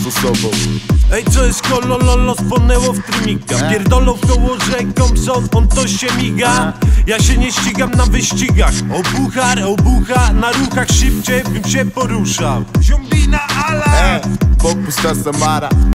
z osobą Ej, co jest kolololo, spłonęło w trymika Pierdolą w koło rzeką, son, on to się miga. Ja się nie ścigam na wyścigach. Obuchar, obucha, na ruchach szybciej bym się poruszał. Ziombina ala E, Bóg pusta Samara